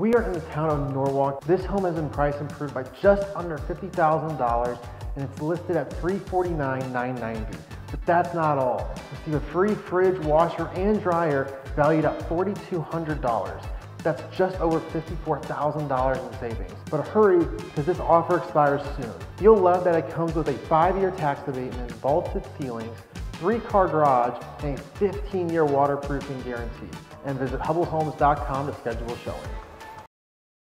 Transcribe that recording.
We are in the town of Norwalk. This home has been price improved by just under $50,000 and it's listed at $349,990. But that's not all. Receive a free fridge, washer, and dryer valued at $4,200. That's just over $54,000 in savings. But hurry, because this offer expires soon. You'll love that it comes with a five-year tax abatement, vaulted ceilings, three-car garage, and a 15-year waterproofing guarantee. And visit HubbellHomes.com to schedule a showing.